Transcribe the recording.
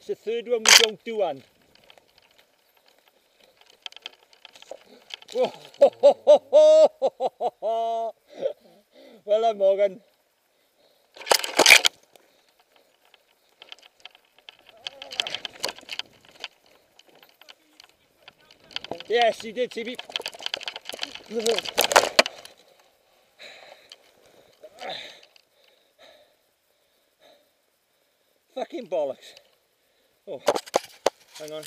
It's the third one we don't do and. well done Morgan. Yes, you did, TB. Fucking bollocks. Oh, hang on.